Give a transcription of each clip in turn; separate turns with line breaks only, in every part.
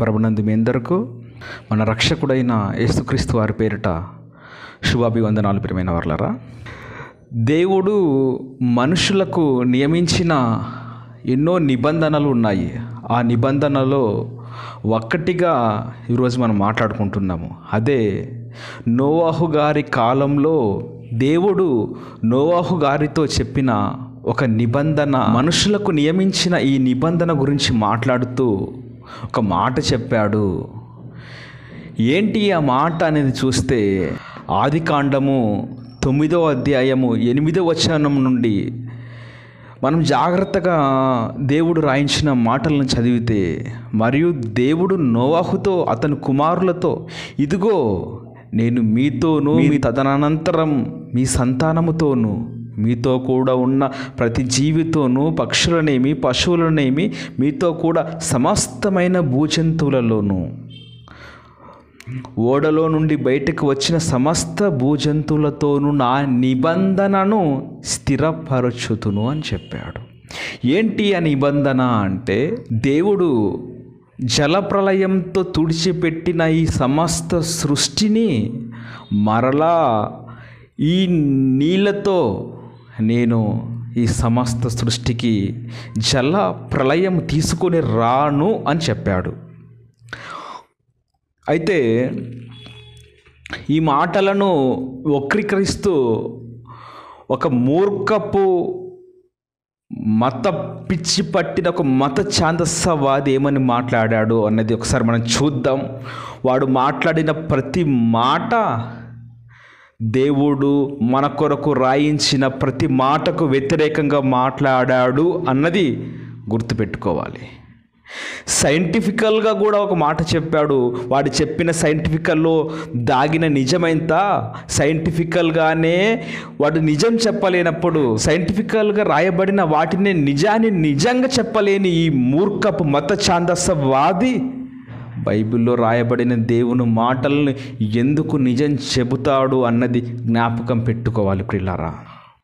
ప్రభునందు మీ అందరకు మన రక్షకుడైన యేసుక్రీస్తు వారి పేరిట శుభాభివందనాలు ప్రియమైన వర్లరా. దేవుడు మనుషులకు నియమించిన ఎన్నో నిబంధనలు ఉన్నాయి. ఆ నిబంధనలో ఒక్కటిగా ఈరోజు మనం మాట్లాడుకుంటున్నాము. అదే నోవాహు గారి కాలంలో దేవుడు నోవాహు గారితో చెప్పిన ఒక నిబంధన మనుషులకు నియమించిన ఈ నిబంధన గురించి మాట్లాడుతూ ఒక మాట చెప్పాడు. ఏంటి ఆ మాట అనేది చూస్తే ఆది కాండము తొమ్మిదో అధ్యాయము ఎనిమిదో వచనం నుండి మనం జాగ్రత్తగా దేవుడు రాయించిన మాటలను చదివితే మరియు దేవుడు నోవాహుతో అతని కుమారులతో ఇదిగో నేను మీతోనూ మీ తదనంతరం మీ సంతానముతోనూ మీతో కూడా ఉన్న ప్రతి జీవితోనూ పక్షులనేమి పశువులనేమి మీతో కూడా సమస్తమైన భూజంతువులలోనూ. ఓడలో నుండి బయటకు వచ్చిన సమస్త భూజంతువులతోనూ నా నిబంధనను స్థిరపరచుతును అని చెప్పాడు. ఏంటి ఆ నిబంధన అంటే దేవుడు జలప్రలయంతో తుడిచిపెట్టిన ఈ సమస్త సృష్టిని మరలా ఈ నీళ్ళతో నేను ఈ సమస్త సృష్టికి జల ప్రళయం తీసుకొని రాను అని చెప్పాడు. అయితే ఈ మాటలను వక్రీకరిస్తూ ఒక మూర్ఖపు మత పిచ్చి పట్టిన ఒక మత ఛాందస్సవాది ఏమని మాట్లాడాడు అన్నది ఒకసారి మనం చూద్దాం. వాడు మాట్లాడిన ప్రతి మాట దేవుడు మన కొరకు రాయించిన ప్రతి మాటకు వ్యతిరేకంగా మాట్లాడాడు అన్నది గుర్తుపెట్టుకోవాలి. సైంటిఫికల్గా కూడా ఒక మాట చెప్పాడు. వాడు చెప్పిన సైంటిఫికల్లో దాగిన నిజమైంత? సైంటిఫికల్గానే వాడు నిజం చెప్పలేనప్పుడు సైంటిఫికల్గా రాయబడిన వాటిని నిజాన్ని నిజంగా చెప్పలేని ఈ మూర్ఖపు మత ఛాందసవాది బైబిల్లో రాయబడిన దేవుని మాటలను ఎందుకు నిజం చెబుతాడు అన్నది జ్ఞాపకం పెట్టుకోవాలి ప్రిల్లారా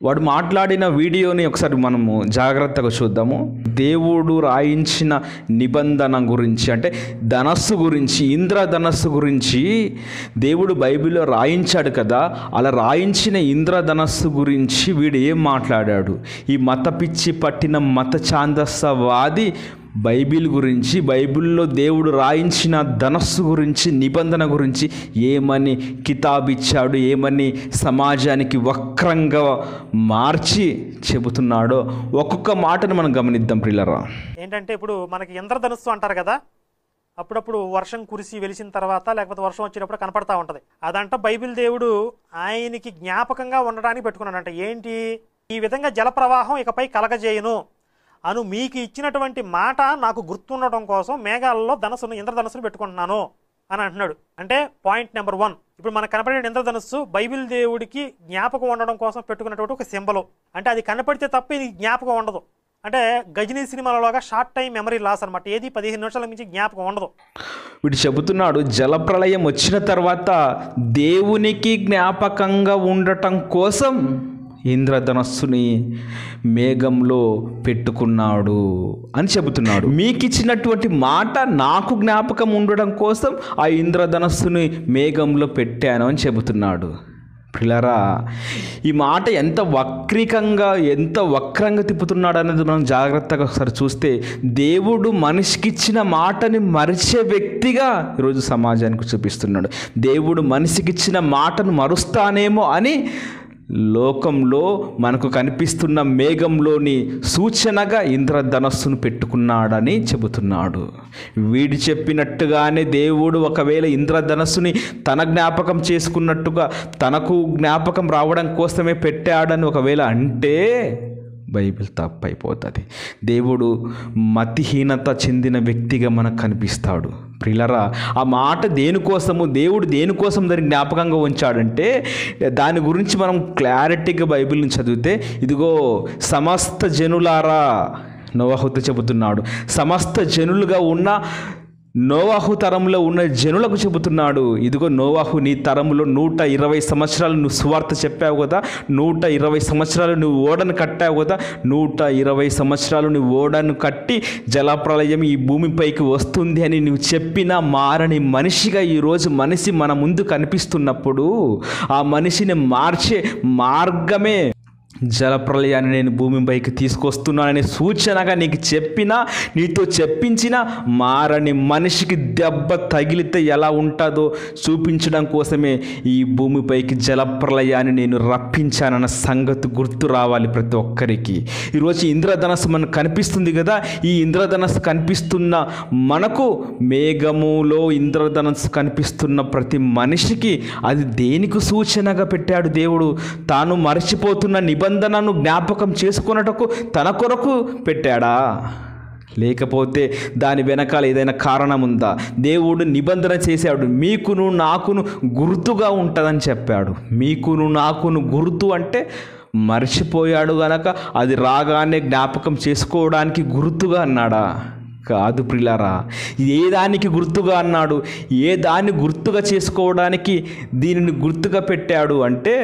వాడు మాట్లాడిన వీడియోని ఒకసారి మనము జాగ్రత్తగా చూద్దాము. దేవుడు రాయించిన నిబంధన గురించి అంటే ధనస్సు గురించి ఇంద్రధనస్సు గురించి దేవుడు బైబిల్లో రాయించాడు కదా. అలా రాయించిన ఇంద్రధనస్సు గురించి వీడు ఏం మాట్లాడాడు? ఈ మత పిచ్చి పట్టిన మత ఛాందస్సవాది బైబిల్ గురించి బైబిల్లో దేవుడు రాయించిన ధనస్సు గురించి నిబంధన గురించి ఏమని కితాబ్ ఇచ్చాడు ఏమని సమాజానికి వక్రంగా మార్చి చెబుతున్నాడో ఒక్కొక్క మాటను మనం గమనిద్దాం ప్రిల్లరా
ఏంటంటే ఇప్పుడు మనకి ఇంద్రధనుస్సు అంటారు కదా అప్పుడప్పుడు వర్షం కురిసి వెలిసిన తర్వాత లేకపోతే వర్షం వచ్చినప్పుడు కనపడతా ఉంటుంది. అదంట బైబిల్ దేవుడు ఆయనకి జ్ఞాపకంగా ఉండడానికి పెట్టుకున్నాడంట. ఏంటి? ఈ విధంగా జలప్రవాహం ఇకపై కలగజేయును. అను మీకు ఇచ్చినటువంటి మాట నాకు గుర్తుండటం కోసం మేఘాలలో ధనస్సును ఇంద్రధనస్సును పెట్టుకుంటున్నాను అని అంటున్నాడు. అంటే పాయింట్ నెంబర్ వన్ ఇప్పుడు మనకు కనపడే ఇంద్రధనస్సు బైబిల్ దేవుడికి జ్ఞాపకం ఉండడం కోసం పెట్టుకున్నటువంటి ఒక సింబలు. అంటే అది కనపడితే తప్ప ఇది జ్ఞాపకం ఉండదు. అంటే గజనీ సినిమాలలోగా షార్ట్ టైం మెమరీ లాస్ అనమాట ఏది పదిహేను నిమిషాల మించి జ్ఞాపకం ఉండదు.
వీడు చెబుతున్నాడు జలప్రలయం వచ్చిన తర్వాత దేవునికి జ్ఞాపకంగా ఉండటం కోసం ఇంద్రధనస్సుని మేఘంలో పెట్టుకున్నాడు అని చెబుతున్నాడు. మీకు ఇచ్చినటువంటి మాట నాకు జ్ఞాపకం ఉండడం కోసం ఆ ఇంద్రధనస్సుని మేఘంలో పెట్టాను అని చెబుతున్నాడు. పిల్లరా ఈ మాట ఎంత వక్రీకంగా ఎంత వక్రంగా తిప్పుతున్నాడు అనేది మనం జాగ్రత్తగా ఒకసారి చూస్తే దేవుడు మనిషికిచ్చిన మాటని మరిచే వ్యక్తిగా ఈరోజు సమాజానికి చూపిస్తున్నాడు. దేవుడు మనిషికిచ్చిన మాటను మరుస్తానేమో అని లోకంలో మనకు కనిపిస్తున్న మేఘంలోని సూచనగా ఇంద్రధనస్సును పెట్టుకున్నాడని చెబుతున్నాడు. వీడు చెప్పినట్టుగానే దేవుడు ఒకవేళ ఇంద్రధనస్సుని తన జ్ఞాపకం చేసుకున్నట్టుగా తనకు జ్ఞాపకం రావడం కోసమే పెట్టాడని ఒకవేళ అంటే బైబిల్ తప్పైపోతుంది. దేవుడు మతిహీనత చెందిన వ్యక్తిగా మనకు కనిపిస్తాడు. ప్రిలరా ఆ మాట దేనికోసము దేవుడు దేనికోసం దాన్ని జ్ఞాపకంగా ఉంచాడంటే దాని గురించి మనం క్లారిటీగా బైబిల్ని చదివితే ఇదిగో సమస్త జనులారా నోవాహుతో చెబుతున్నాడు సమస్త జనులుగా ఉన్న నోవాహు తరంలో ఉన్న జనులకు చెబుతున్నాడు ఇదిగో నోవాహు నీ తరంలో నూట ఇరవై సంవత్సరాలు నువ్వు సువార్త చెప్పావు కదా నూట ఇరవై సంవత్సరాలు నువ్వు ఓడను కట్టావు కదా నూట ఇరవై సంవత్సరాలు నువ్వు ఓడను కట్టి జలప్రలయం ఈ భూమిపైకి వస్తుంది అని నువ్వు చెప్పిన మారని మనిషిగా ఈరోజు మనిషి మన ముందు కనిపిస్తున్నప్పుడు ఆ మనిషిని మార్చే మార్గమే జలప్రలయాన్ని నేను భూమిపైకి తీసుకొస్తున్నానని సూచనగా నీకు చెప్పినా నీతో చెప్పించిన మారని మనిషికి దెబ్బ తగిలితే ఎలా ఉంటుందో చూపించడం కోసమే ఈ భూమిపైకి జలప్రలయాన్ని నేను రప్పించానన్న సంగతి గుర్తు రావాలి ప్రతి ఒక్కరికి. ఈరోజు ఇంద్రధనస్సు మనకు కనిపిస్తుంది కదా? ఈ ఇంద్రధనస్సు కనిపిస్తున్న మనకు మేఘములో ఇంద్రధనస్సు కనిపిస్తున్న ప్రతి మనిషికి అది దేనికి సూచనగా పెట్టాడు దేవుడు? తాను మరచిపోతున్న నిబంధనను జ్ఞాపకం చేసుకున్నటకు తన కొరకు పెట్టాడా? లేకపోతే దాని వెనకాల ఏదైనా కారణం ఉందా దేవుడు నిబంధన చేశాడు మీకును నాకును గుర్తుగా ఉంటుందని చెప్పాడు. మీకును నాకును గుర్తు అంటే మర్చిపోయాడు గనక అది రాగానే జ్ఞాపకం చేసుకోవడానికి గుర్తుగా అన్నాడా? కాదు ప్రిలారా ఏ దానికి గుర్తుగా అన్నాడు? ఏ దాన్ని గుర్తుగా చేసుకోవడానికి దీనిని గుర్తుగా పెట్టాడు అంటే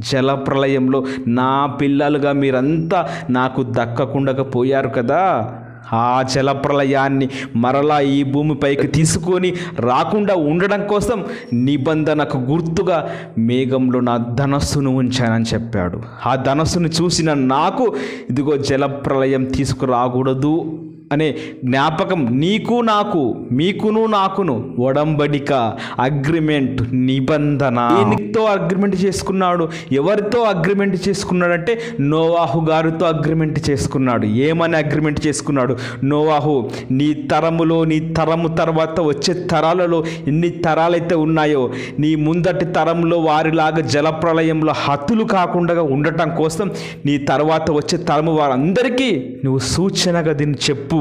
జలప్రలయంలో నా పిల్లలుగా మీరంతా నాకు దక్కకుండా పోయారు కదా. ఆ జలప్రలయాన్ని మరలా ఈ భూమిపైకి తీసుకొని రాకుండా ఉండడం కోసం నిబంధనకు గుర్తుగా మేఘంలో నా ధనస్సును ఉంచానని చెప్పాడు. ఆ ధనస్సును చూసిన నాకు ఇదిగో జలప్రలయం తీసుకురాకూడదు. అనే జ్ఞాపకం నీకు నాకు మీకును నాకును ఒడంబడిక అగ్రిమెంట్ నిబంధన. దీనితో అగ్రిమెంట్ చేసుకున్నాడు? ఎవరితో అగ్రిమెంట్ చేసుకున్నాడంటే నోవాహు గారితో అగ్రిమెంట్ చేసుకున్నాడు. ఏమని అగ్రిమెంట్ చేసుకున్నాడు? నోవాహు నీ తరములో నీ తరము తర్వాత వచ్చే తరాలలో ఎన్ని తరాలైతే ఉన్నాయో నీ ముందటి తరంలో వారిలాగా జలప్రలయంలో హతులు కాకుండా ఉండటం కోసం నీ తర్వాత వచ్చే తరము వారందరికీ నువ్వు సూచనగా దీన్ని చెప్పు.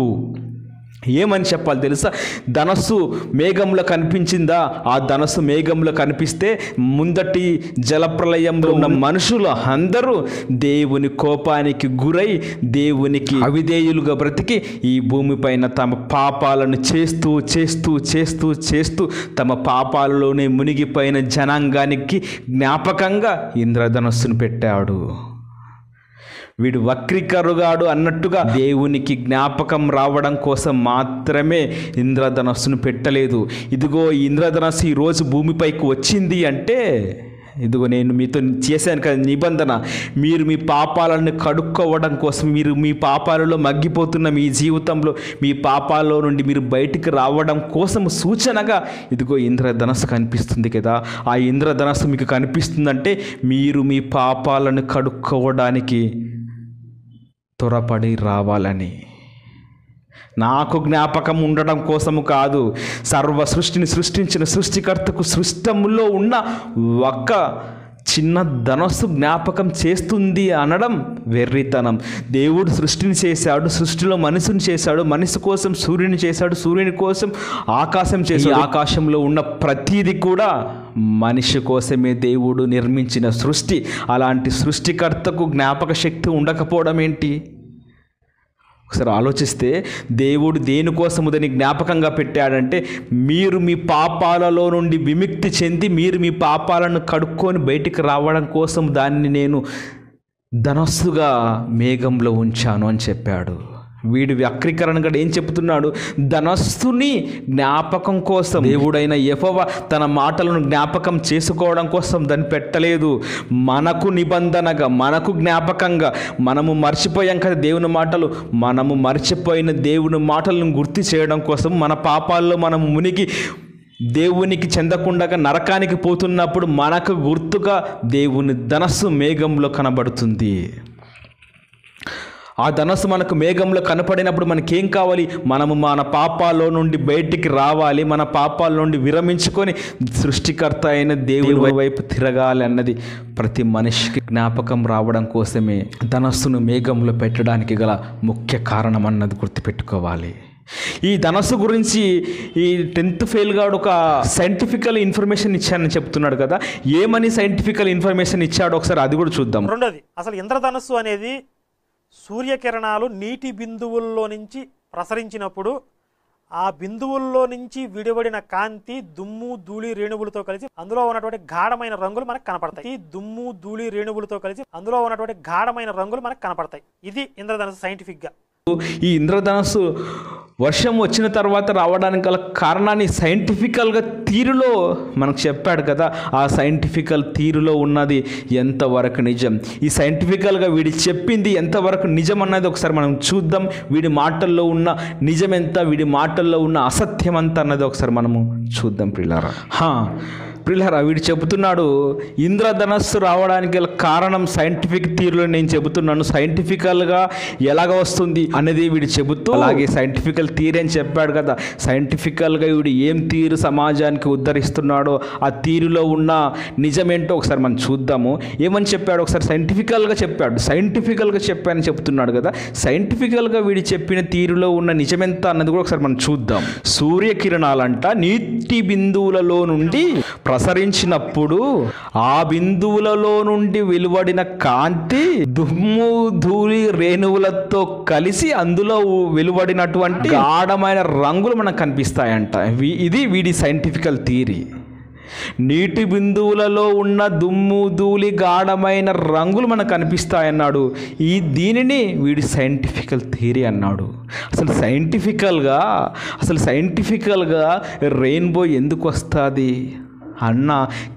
ఏమని చెప్పాలి తెలుసా? ధనస్సు మేఘంలో కనిపించిందా? ఆ ధనస్సు మేఘంలో కనిపిస్తే ముందటి జలప్రలయంలో ఉన్న మనుషులు అందరూ దేవుని కోపానికి గురై దేవునికి అవిధేయులుగా బ్రతికి ఈ భూమిపైన తమ పాపాలను చేస్తూ చేస్తూ చేస్తూ చేస్తూ తమ పాపాలలోనే మునిగిపోయిన జనాంగానికి జ్ఞాపకంగా ఇంద్రధనస్సును పెట్టాడు. వీడు వక్రీకరుగాడు అన్నట్టుగా దేవునికి జ్ఞాపకం రావడం కోసం మాత్రమే ఇంద్రధనస్సును పెట్టలేదు. ఇదిగో ఈ ఇంద్రధనస్సు ఈరోజు భూమిపైకి వచ్చింది అంటే ఇదిగో నేను మీతో చేశాను కదా నిబంధన. మీరు మీ పాపాలను కడుక్కోవడం కోసం మీరు మీ పాపాలలో మగ్గిపోతున్న మీ జీవితంలో మీ పాపాల్లో నుండి మీరు బయటికి రావడం కోసం సూచనగా ఇదిగో ఇంద్రధనస్సు కనిపిస్తుంది కదా. ఆ ఇంద్రధనస్సు మీకు కనిపిస్తుందంటే మీరు మీ పాపాలను కడుక్కోవడానికి త్వరపడి రావాలని. నాకు జ్ఞాపకం ఉండడం కోసము కాదు. సర్వ సృష్టిని సృష్టించిన సృష్టికర్తకు సృష్టములో ఉన్న ఒక్క చిన్న ధనస్సు జ్ఞాపకం చేస్తుంది అనడం వెర్రితనం. దేవుడు సృష్టిని చేశాడు సృష్టిలో మనిషిని చేశాడు మనిషి కోసం సూర్యుని చేశాడు సూర్యుని కోసం ఆకాశం చేశాడు. ఆకాశంలో ఉన్న ప్రతీది కూడా మనిషి కోసమే దేవుడు నిర్మించిన సృష్టి. అలాంటి సృష్టికర్తకు జ్ఞాపక శక్తి ఉండకపోవడం ఏంటి? ఒకసారి ఆలోచిస్తే దేవుడు దేనికోసము దాన్ని జ్ఞాపకంగా పెట్టాడంటే మీరు మీ పాపాలలో నుండి విముక్తి చెంది మీరు మీ పాపాలను కడుక్కొని బయటికి రావడం కోసం దాన్ని నేను ధనస్సుగా మేఘంలో ఉంచాను అని చెప్పాడు. వీడు వక్రీకరణగా ఏం చెప్తున్నాడు? ధనస్సుని జ్ఞాపకం కోసం. దేవుడైన యెహోవా తన మాటలను జ్ఞాపకం చేసుకోవడం కోసం దాన్ని పెట్టలేదు. మనకు నిబంధనగా మనకు జ్ఞాపకంగా మనము మర్చిపోయాం కదా దేవుని మాటలు. మనము మర్చిపోయిన దేవుని మాటలను గుర్తు చేయడం కోసం మన పాపాల్లో మనం మునిగి దేవునికి చెందకుండా నరకానికి పోతున్నప్పుడు మనకు గుర్తుగా దేవుని ధనస్సు మేఘంలో కనబడుతుంది. ఆ ధనస్సు మనకు మేఘంలో కనపడినప్పుడు మనకేం కావాలి? మనము మన పాపాల్లో నుండి బయటికి రావాలి. మన పాపాల నుండి విరమించుకొని సృష్టికర్త అయిన దేవుని వైపు తిరగాలి అన్నది ప్రతి మనిషికి జ్ఞాపకం రావడం కోసమే ధనస్సును మేఘంలో పెట్టడానికి గల ముఖ్య కారణం అన్నది గుర్తుపెట్టుకోవాలి. ఈ ధనస్సు గురించి ఈ టెన్త్ ఫెయిల్ గాడు ఒక సైంటిఫికల్ ఇన్ఫర్మేషన్ ఇచ్చానని చెప్తున్నాడు కదా. ఏమని సైంటిఫికల్ ఇన్ఫర్మేషన్ ఇచ్చాడో ఒకసారి అది కూడా చూద్దాం.
రెండోది అసలు ఇంద్రధనస్సు అనేది సూర్యకిరణాలు నీటి బిందువుల్లో నుంచి ప్రసరించినప్పుడు ఆ బిందువుల్లో నుంచి విడివడిన కాంతి దుమ్ము ధూళి రేణువులతో కలిసి అందులో ఉన్నటువంటి గాఢమైన రంగులు మనకు కనపడతాయి. ఈ దుమ్ము ధూళి రేణువులతో కలిసి అందులో ఉన్నటువంటి గాఢమైన రంగులు మనకు కనపడతాయి. ఇది ఇంద్రధనుసు సైంటిఫిక్గా
ఈ ఇంద్రధనస్సు వర్షం వచ్చిన తర్వాత రావడానికి గల కారణాన్ని సైంటిఫికల్గా తీరులో మనకు చెప్పాడు కదా. ఆ సైంటిఫికల్ తీరులో ఉన్నది ఎంతవరకు నిజం? ఈ సైంటిఫికల్గా వీడి చెప్పింది ఎంతవరకు నిజం అన్నది ఒకసారి మనం చూద్దాం. వీడి మాటల్లో ఉన్న నిజం ఎంత వీడి మాటల్లో ఉన్న అసత్యం ఎంత అన్నది ఒకసారి మనము చూద్దాం ప్రిలారా హా వీడు చెబుతున్నాడు ఇంద్రధనస్సు రావడానికి గల కారణం సైంటిఫిక్ తీరులో నేను చెబుతున్నాను. సైంటిఫికల్గా ఎలాగ వస్తుంది అనేది వీడు చెబుతూ అలాగే సైంటిఫికల్ థియరీ అని చెప్పాడు కదా. సైంటిఫికల్గా వీడు ఏం తీరు సమాజానికి ఉద్ధరిస్తున్నాడో ఆ తీరులో ఉన్న నిజమేంటో ఒకసారి మనం చూద్దాము. ఏమని చెప్పాడు? ఒకసారి సైంటిఫికల్గా చెప్పాడు. సైంటిఫికల్గా చెప్పానని చెప్తున్నాడు కదా. సైంటిఫికల్గా వీడు చెప్పిన తీరులో ఉన్న నిజమెంత అన్నది కూడా ఒకసారి మనం చూద్దాం. సూర్యకిరణాలంట నీటి బిందువులలో నుండి ప్రసరించినప్పుడు ఆ బిందువులలో నుండి వెలువడిన కాంతి దుమ్ము ధూళి రేణువులతో కలిసి అందులో వెలువడినటువంటి గాఢమైన రంగులు మనకు కనిపిస్తాయంట. ఇది వీడి సైంటిఫికల్ థియరీ. నీటి బిందువులలో ఉన్న దుమ్ము ధూళి గాఢమైన రంగులు మనకు కనిపిస్తాయన్నాడు. ఈ దీనిని వీడి సైంటిఫికల్ థియరీ అన్నాడు. అసలు సైంటిఫికల్గా అసలు సైంటిఫికల్గా రెయిన్బో ఎందుకు వస్తుంది? అన్న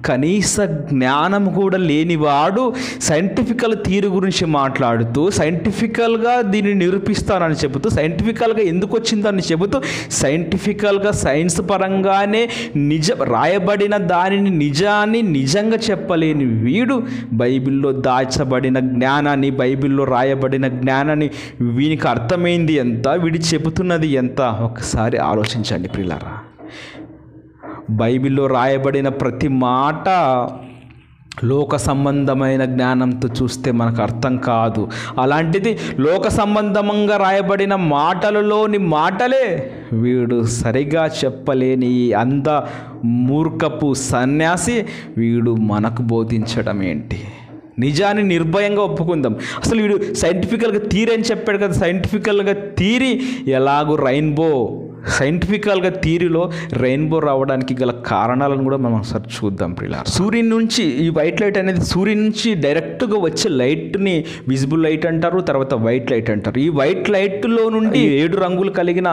కనీస జ్ఞానం కూడా లేనివాడు సైంటిఫికల్ తీరు గురించి మాట్లాడుతూ సైంటిఫికల్గా దీన్ని నిరూపిస్తానని చెబుతూ సైంటిఫికల్గా ఎందుకు వచ్చిందని చెబుతూ సైంటిఫికల్గా సైన్స్ పరంగానే నిజ రాయబడిన దానిని నిజాన్ని నిజంగా చెప్పలేని వీడు బైబిల్లో దాచబడిన జ్ఞానాన్ని బైబిల్లో రాయబడిన జ్ఞానాన్ని వీనికి అర్థమైంది ఎంత వీడి చెబుతున్నది ఎంత? ఒకసారి ఆలోచించండి ప్రిలారా బైబిల్లో రాయబడిన ప్రతి మాట లోక సంబంధమైన జ్ఞానంతో చూస్తే మనకు అర్థం కాదు. అలాంటిది లోక సంబంధంగా రాయబడిన మాటలలోని మాటలే వీడు సరిగా చెప్పలేని ఈ అంద మూర్ఖపు సన్యాసి వీడు మనకు బోధించడం ఏంటి? నిజాన్ని నిర్భయంగా ఒప్పుకుందాం. అసలు వీడు సైంటిఫికల్గా తీరని అని చెప్పాడు కదా సైంటిఫికల్గా తీరి ఎలాగో రైన్బో సైంటిఫికల్గా థీరీలో రెయిన్బో రావడానికి గల కారణాలను కూడా మనం ఒకసారి చూద్దాం ప్రిలా సూర్యుని నుంచి ఈ వైట్ లైట్ అనేది సూర్యుని నుంచి డైరెక్ట్గా వచ్చే లైట్ని విజిబుల్ లైట్ అంటారు తర్వాత వైట్ లైట్ అంటారు. ఈ వైట్ లైట్లో నుండి ఏడు రంగులు కలిగిన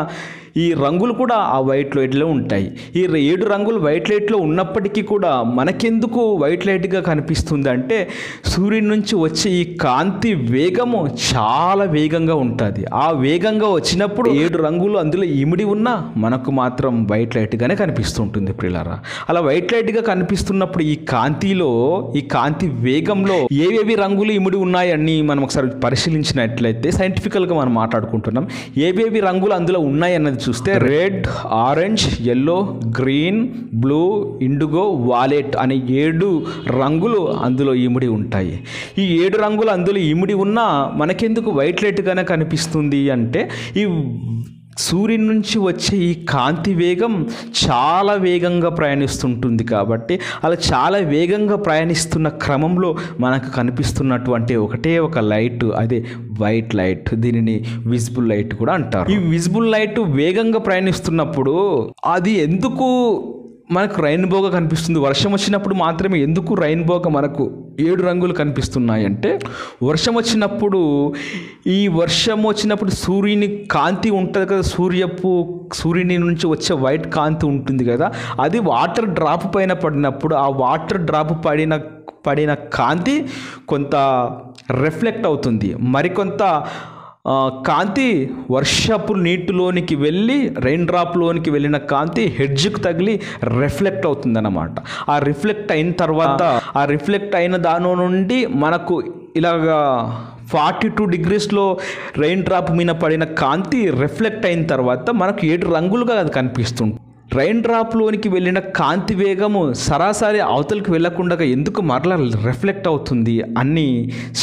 ఈ రంగులు కూడా ఆ వైట్ లైట్లో ఉంటాయి. ఈ ఏడు రంగులు వైట్ లైట్లో ఉన్నప్పటికీ కూడా మనకెందుకు వైట్ లైట్గా కనిపిస్తుంది అంటే సూర్యుడి నుంచి వచ్చే ఈ కాంతి వేగము చాలా వేగంగా ఉంటుంది. ఆ వేగంగా వచ్చినప్పుడు ఏడు రంగులు అందులో ఇమిడి ఉన్నా మనకు మాత్రం వైట్ లైట్గానే కనిపిస్తుంటుంది ప్రిలారా అలా వైట్ లైట్గా కనిపిస్తున్నప్పుడు ఈ కాంతిలో ఈ కాంతి వేగంలో ఏవేవి రంగులు ఇమిడి ఉన్నాయని మనం ఒకసారి పరిశీలించినట్లయితే సైంటిఫికల్గా మనం మాట్లాడుకుంటున్నాం. ఏవేవి రంగులు అందులో ఉన్నాయన్నది చూస్తే red orange yellow green blue indigo violet అనే ఏడు రంగులు అందులో ఇమిడి ఉంటాయి. ఈ ఏడు రంగులు అందులో ఇమిడి ఉన్నా మనకెందుకు వైట్ లైట్గానే కనిపిస్తుంది అంటే ఈ సూర్యుని నుంచి వచ్చే ఈ కాంతి వేగం చాలా వేగంగా ప్రయాణిస్తుంటుంది కాబట్టి అలా చాలా వేగంగా ప్రయాణిస్తున్న క్రమంలో మనకు కనిపిస్తున్నటువంటి ఒకటే ఒక లైట్ అదే వైట్ లైట్ దీనిని విజిబుల్ లైట్ కూడా అంటారు. ఈ విజిబుల్ లైట్ వేగంగా ప్రయాణిస్తున్నప్పుడు అది ఎందుకు మనకు రెయిన్బోగా కనిపిస్తుంది. వర్షం వచ్చినప్పుడు మాత్రమే ఎందుకు రెయిన్బోగా మనకు ఏడు రంగులు కనిపిస్తున్నాయి అంటే వర్షం వచ్చినప్పుడు ఈ వర్షం వచ్చినప్పుడు సూర్యుని కాంతి ఉంటుంది కదా సూర్యపు సూర్యుని నుంచి వచ్చే వైట్ కాంతి ఉంటుంది కదా అది వాటర్ డ్రాప్ పైన పడినప్పుడు ఆ వాటర్ డ్రాప్ పడిన పడిన కాంతి కొంత రిఫ్లెక్ట్ అవుతుంది. మరికొంత కాంతి వర్షపు నీటిలోనికి వెళ్ళి రెయిన్ డ్రాప్లోనికి వెళ్ళిన కాంతి హెడ్జ్కి తగిలి రిఫ్లెక్ట్ అవుతుందన్నమాట. ఆ రిఫ్లెక్ట్ అయిన తర్వాత ఆ. రిఫ్లెక్ట్ అయిన దాని నుండి మనకు ఇలాగా ఫార్టీ టూ డిగ్రీస్లో రెయిన్ డ్రాప్ మీద పడిన కాంతి రిఫ్లెక్ట్ అయిన తర్వాత మనకు ఏడు రంగులుగా అది కనిపిస్తుంది రైన్ డ్రాప్లోనికి వెళ్ళిన కాంతి వేగము సరాసరి అవతలకు వెళ్ళకుండా ఎందుకు మరలా రిఫ్లెక్ట్ అవుతుంది అని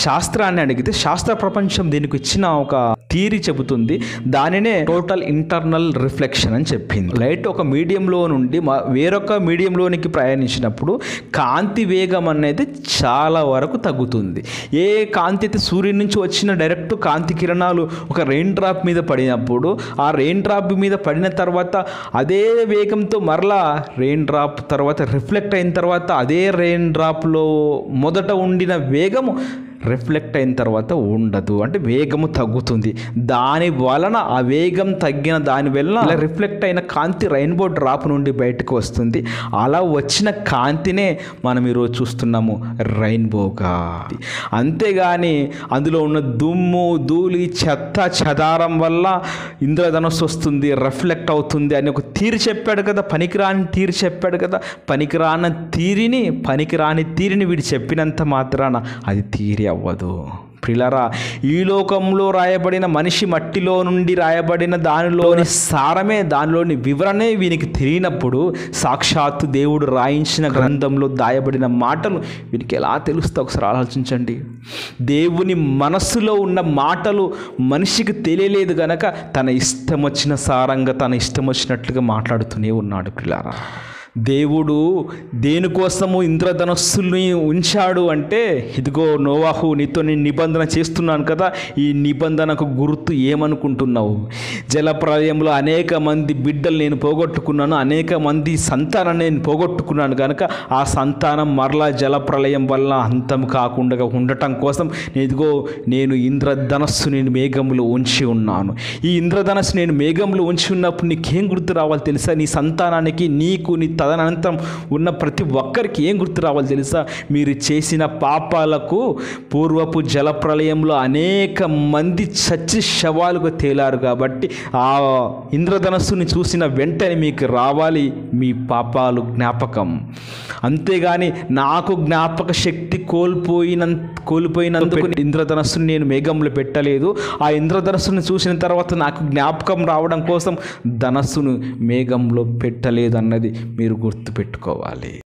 శాస్త్రాన్ని అడిగితే శాస్త్ర ప్రపంచం దీనికి ఇచ్చిన ఒక థీరీ చెబుతుంది. దానినే టోటల్ ఇంటర్నల్ రిఫ్లెక్షన్ అని చెప్పింది. లైట్ ఒక మీడియంలో నుండి వేరొక మీడియంలోనికి ప్రయాణించినప్పుడు కాంతి వేగం అనేది చాలా వరకు తగ్గుతుంది. ఏ కాంతి అయితే సూర్యుని నుంచి వచ్చిన డైరెక్ట్ కాంతి కిరణాలు ఒక రెయిన్ డ్రాప్ మీద పడినప్పుడు ఆ రెయిన్ డ్రాప్ మీద పడిన తర్వాత అదే వేగంతో మరలా రెయిన్ డ్రాప్ తర్వాత రిఫ్లెక్ట్ అయిన తర్వాత అదే రెయిన్ డ్రాప్లో మొదట ఉండిన వేగము రిఫ్లెక్ట్ అయిన తర్వాత ఉండదు. అంటే వేగము తగ్గుతుంది. దాని వలన ఆ వేగం తగ్గిన దాని వలన రిఫ్లెక్ట్ అయిన కాంతి రెయిన్బో డ్రాప్ నుండి బయటకు వస్తుంది. అలా వచ్చిన కాంతినే మనం ఈరోజు చూస్తున్నాము రెయిన్బోగా అంతేగాని అందులో ఉన్న దుమ్ము ధూళి చెత్త చెదారం వల్ల ఇంద్రధనస్సు వస్తుంది రిఫ్లెక్ట్ అవుతుంది అని ఒక తీరు చెప్పాడు కదా పనికిరాని తీరు చెప్పాడు కదా. పనికిరాని తీరిని పనికిరాని తీరిని వీడు చెప్పినంత మాత్రాన అది తీరి అవ్వదు. ప్రిలరా ఈ లోకంలో రాయబడిన మనిషి మట్టిలో నుండి రాయబడిన దానిలోని సారమే దానిలోని వివరణే వీనికి తెలియనప్పుడు సాక్షాత్తు దేవుడు రాయించిన గ్రంథంలో దాయబడిన మాటలు వీనికి ఎలా తెలుస్తా ఒకసారి ఆలోచించండి. దేవుని మనస్సులో ఉన్న మాటలు మనిషికి తెలియలేదు గనక తన ఇష్టం వచ్చిన సారంగా తన ఇష్టం వచ్చినట్లుగా మాట్లాడుతూనే ఉన్నాడు ప్రిలారా. దేవుడు దేనికోసము ఇంద్రధనస్సుని ఉంచాడు అంటే ఇదిగో నోవాహు నీతో నేను నిబంధన చేస్తున్నాను కదా ఈ నిబంధనకు గుర్తు ఏమనుకుంటున్నావు? జలప్రాయంలో అనేక మంది బిడ్డలు నేను పోగొట్టుకున్నాను అనేక మంది సంతానాన్ని నేను పోగొట్టుకున్నాను కనుక ఆ సంతానం మరలా జలప్రలయం వల్ల అంతం కాకుండా ఉండటం కోసం ఇదిగో నేను ఇంద్రధనస్సు నేను మేఘంలో ఉంచి ఉన్నాను. ఈ ఇంద్రధనస్సు నేను మేఘంలో ఉంచి ఉన్నప్పుడు నీకేం గుర్తు రావాలి తెలుసా? నీ సంతానానికి నీకు నీ తదనంతరం ఉన్న ప్రతి ఒక్కరికి ఏం గుర్తు రావాలి తెలుసా? మీరు చేసిన పాపాలకు పూర్వపు జలప్రలయంలో అనేక మంది చచ్చి శవాలుగా తేలారు కాబట్టి ఆ ఇంద్రధనస్సుని చూసిన వెంటనే మీకు రావాలి మీ పాపాలు జ్ఞాపకం. అంతేగాని నాకు జ్ఞాపక శక్తి కోల్పోయిన కోల్పోయినందుకు ఇంద్రధనస్సుని నేను మేఘంలో పెట్టలేదు. ఆ ఇంద్రధనస్సుని చూసిన తర్వాత నాకు జ్ఞాపకం రావడం కోసం ధనస్సును మేఘంలో పెట్టలేదు అన్నది మీరు గుర్తుపెట్టుకోవాలి.